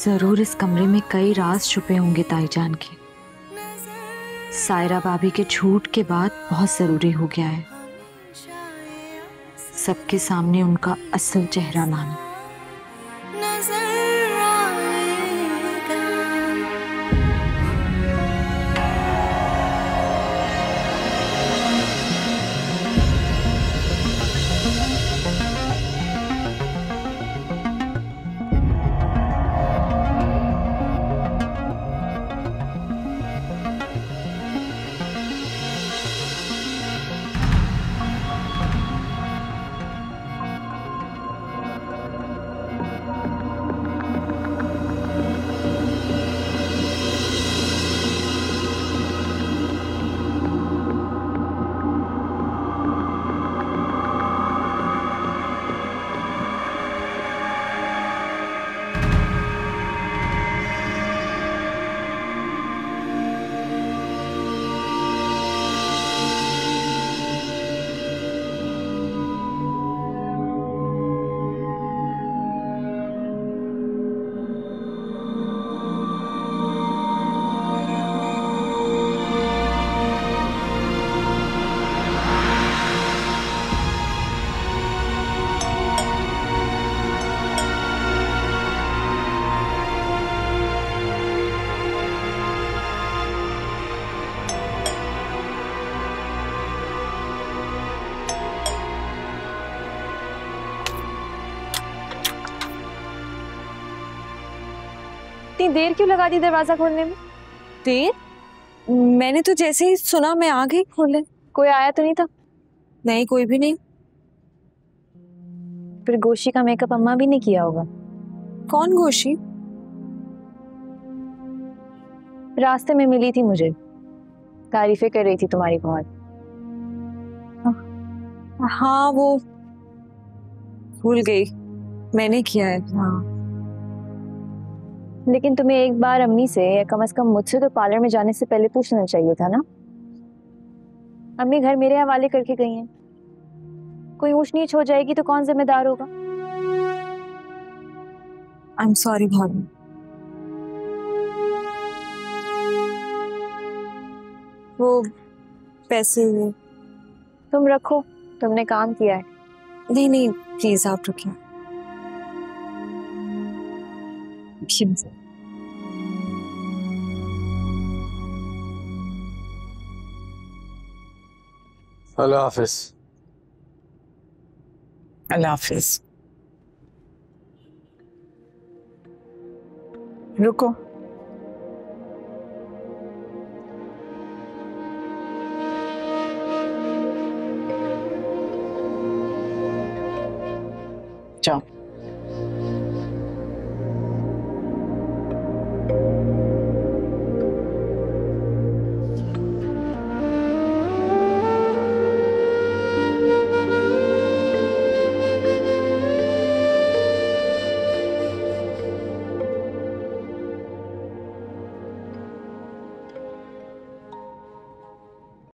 ज़रूर इस कमरे में कई राज छुपे होंगे ताईजान के। सायरा भाभी के छूट के बाद बहुत ज़रूरी हो गया है। सबके सामने उनका असल चेहरा लाना इतनी देर क्यों लगा दी दरवाज़ा खोलने में? देर? मैंने तो जैसे ही सुना मैं आ गई खोलने। कोई आया तो नहीं था? नहीं कोई भी नहीं। फिर गोशी का मेकअप अम्मा भी नहीं किया होगा। कौन गोशी? रास्ते में मिली थी मुझे। तारीफें कर रही थी तुम्हारी बहुत। हाँ वो भूल गई। मैंने किया है। हाँ। लेकिन तुम्हें एक बार अम्मी से या कम से कम मुझसे तो पार्लर में जाने से पहले पूछना चाहिए था ना? अम्मी घर मेरे हवाले करके गई हैं। कोई ऊंच नीच हो जाएगी तो कौन जिम्मेदार होगा? आई एम सॉरी भाभी वो पैसे वो तुम रखो तुमने काम किया है। नहीं नहीं प्लीज़ आप रखिए अल्लाह हाफिज अल्लाह हाफिज रुको जाओ